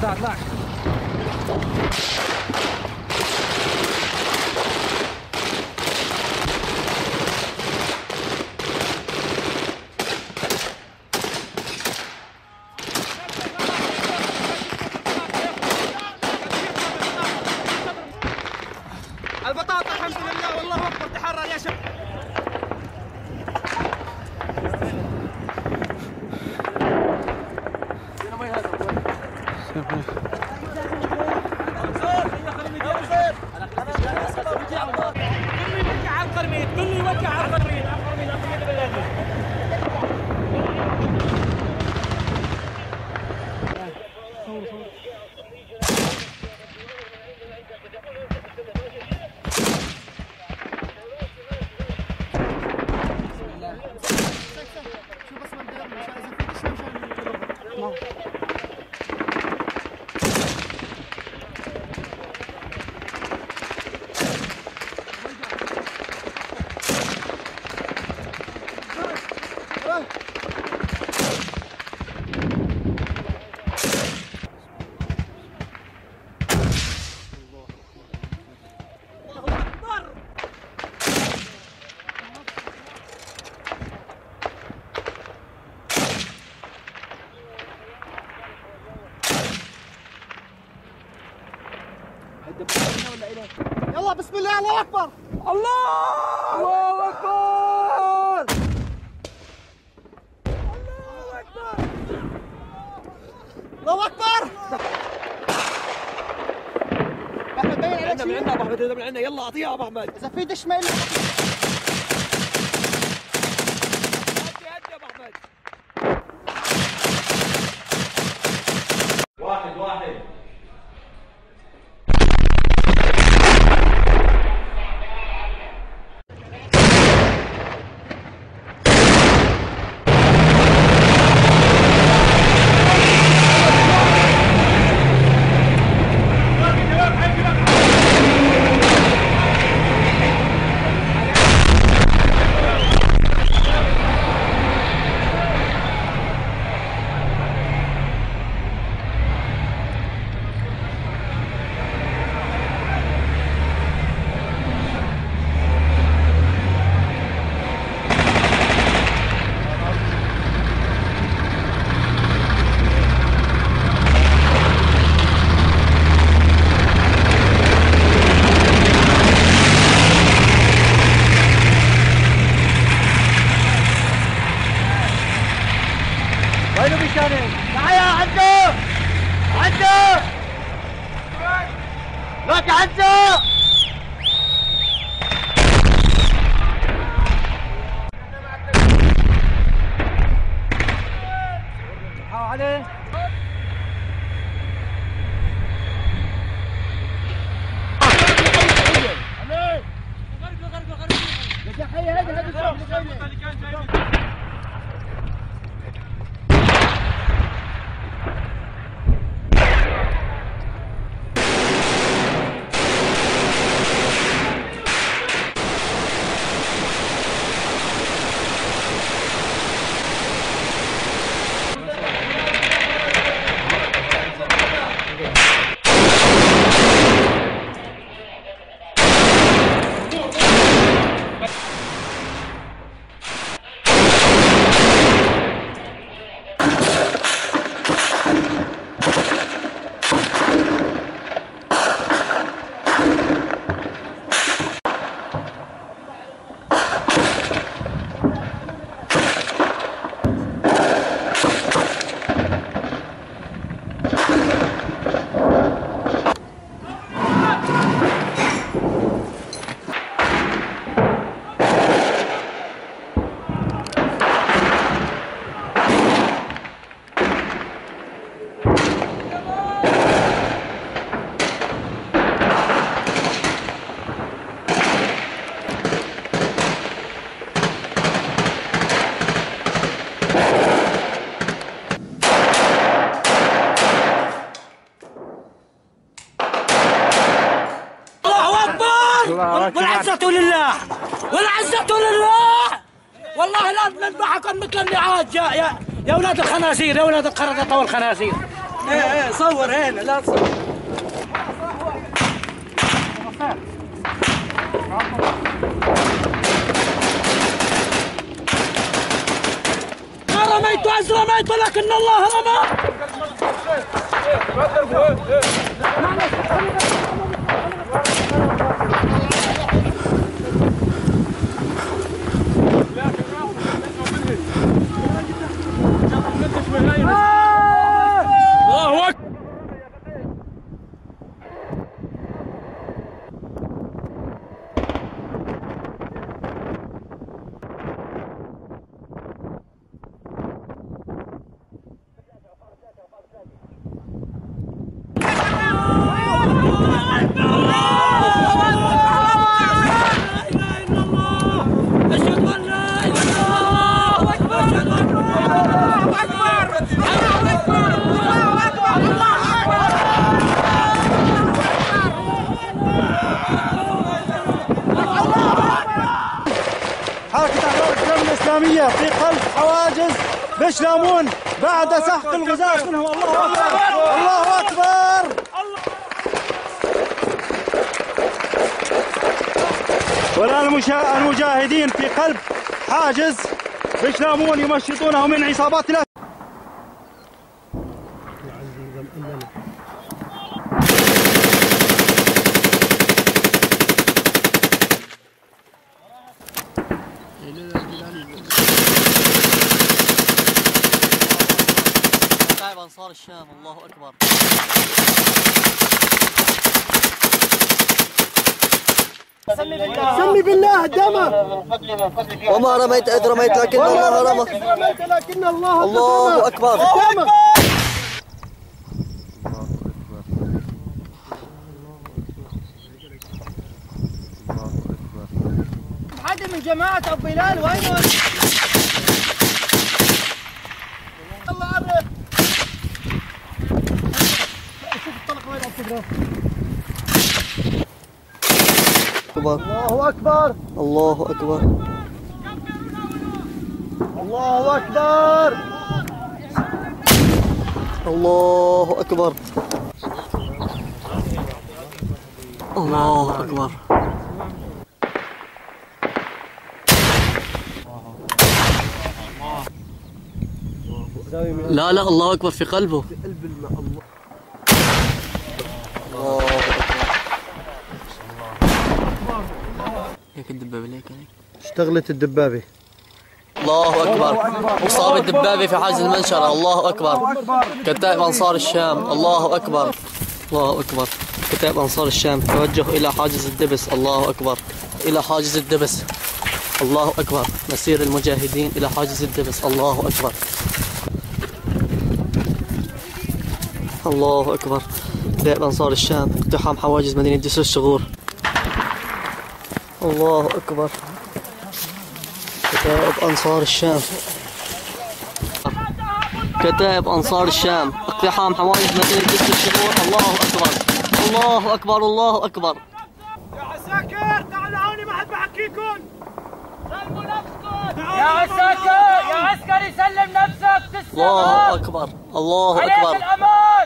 Так, так. القرميد كله يوجه على القرميد على القرميد على القرميد يلا بسم الله. الله أكبر. الله أكبر. الله اكبر احمد باين عليك من عندنا ابو احمد من عندنا. يلا أعطيها أبو أحمد. إذا في دش ما عليه الله اكبر والعزة لله والعزة لله والله لا نذبحكم مثل النعاج يا يا أولاد الخنازير يا أولاد القردة والخنازير إيه إيه صور هنا لا تصور. ما رميت عز رميت ولكن الله رمى. الله اكبر حركة أحرار الشام الإسلامية في قلب حواجز بشلامون بعد سحق الغزاة. منهم الله أكبر. الله أكبر. والآن المجاهدين في قلب حاجز بشلامون يمشطونه من عصابات انصار الشام الله أكبر. سمي بالله دمه. وما رميت إذ رميت لكن الله رمى. رميت لكن الله الله أكبر. دمه. حد من جماعة أبو بلال وين؟ اكبر الله أكبر. الله أكبر. الله أكبر. الله أكبر. الله أكبر. لا لا الله أكبر في قلبه. الله اكبر هيك الدبابة ليك هيك. اشتغلت الدبابة. الله أكبر. مصاب الدبابة في حاجز المنشره الله أكبر. كتائب أنصار الشام. الله أكبر. الله أكبر. كتائب أنصار الشام. توجهوا إلى حاجز الدبس. الله أكبر. إلى حاجز الدبس. الله أكبر. مسير المجاهدين إلى حاجز الدبس. الله أكبر. الله أكبر. كتائب أنصار الشام. اقتحام حواجز مدينة جسر الشغور الله أكبر. كتائب أنصار الشام. كتائب أنصار الشام. اقتحام حواجز مدينة جسر الشغور الله أكبر. الله أكبر. الله أكبر. يا عساكر تعالوا هوني ما حد بحكيكم. سلموا نفسكم يا عساكر يا عسكري سلم نفسك. تسلم. الله أكبر. الله أكبر.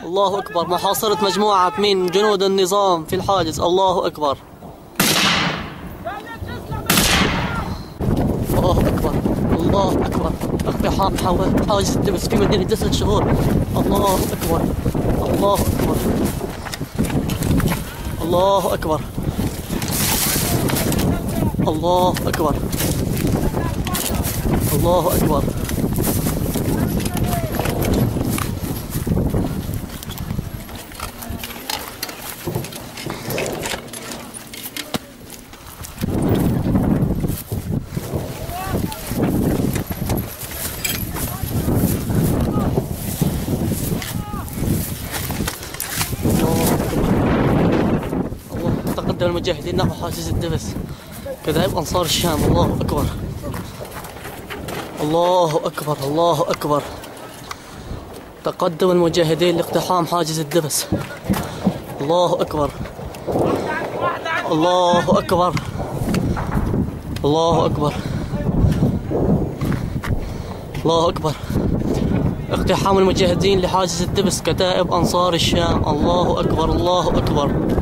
الله أكبر. محاصرة مجموعة من جنود النظام في الحاجز. الله أكبر الله أكبر الله أكبر اقتحام حوا- حاجز الدبس في مدينة جسر الشغور الله أكبر الله أكبر الله أكبر الله أكبر الله أكبر المجاهدين نحو حاجز الدبس. كذلك أنصار الشام. الله أكبر. الله أكبر. الله أكبر. تقدم المجاهدين لاقتحام حاجز الدبس. الله أكبر. الله أكبر. الله أكبر. الله أكبر. اقتحام المجاهدين لحاجز الدبس. كتائب أنصار الشام. الله أكبر. الله أكبر.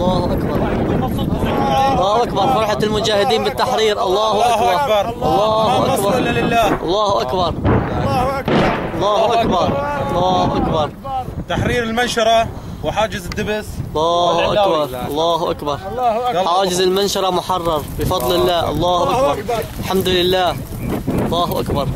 الله أكبر الله أكبر فرحة المجاهدين بالتحرير الله أكبر الله أكبر لله الله أكبر الله أكبر الله أكبر الله أكبر تحرير المنشرة وحاجز الدبس الله أكبر الله أكبر حاجز المنشرة محرر بفضل الله الله أكبر الحمد لله الله أكبر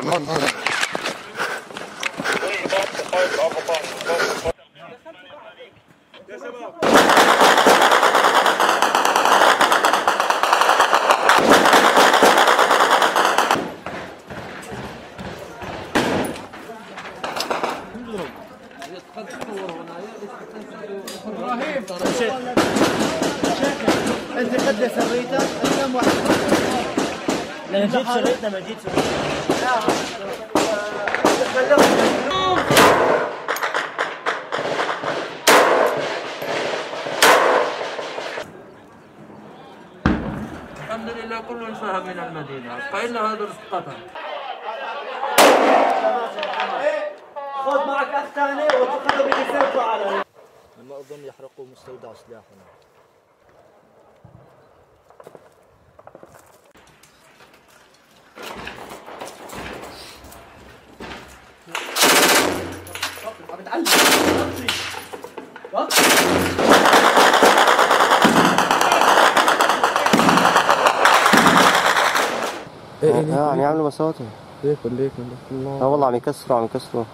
رحمن انت قد سويته كم واحد. لا جيت شريتنا ما جيت الحمد فإن هذا رزق قطر خذ معك اخ ثاني وتخلوا بيسيركوا على ما اظن يحرقوا مستودع سلاحنا يعني يعملوا مساواتهم ليك ليك لا والله عم يكسروا عم يكسروا.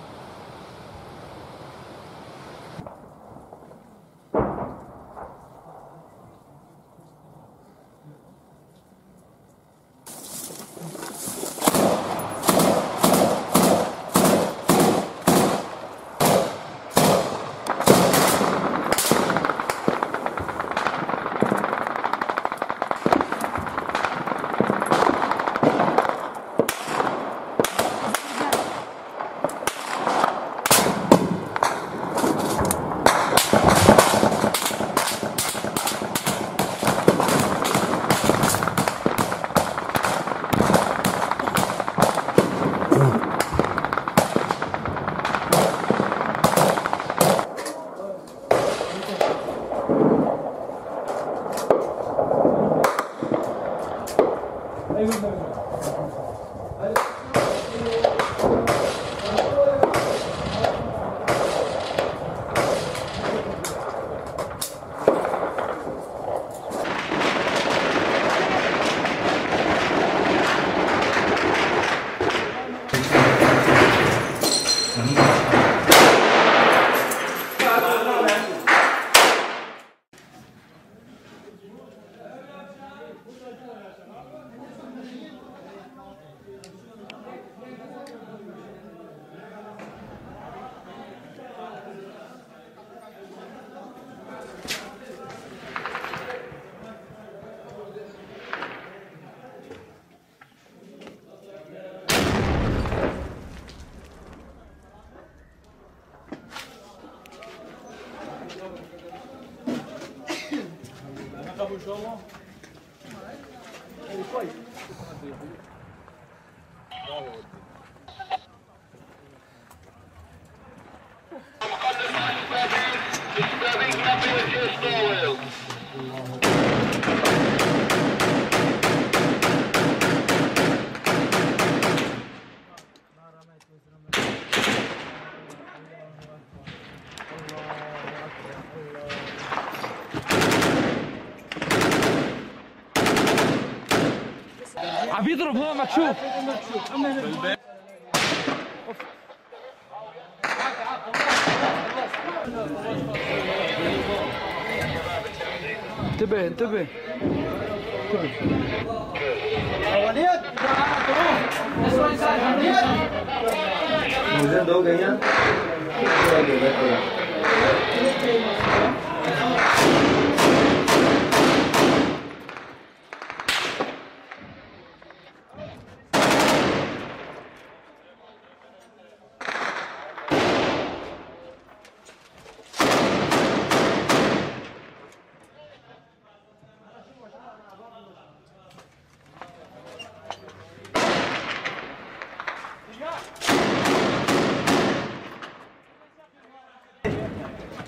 عم يضرب هو مكشوف انتبه انتبه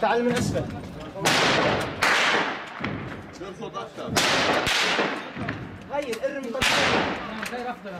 تعال من أسفل. غير ارمي غير افضل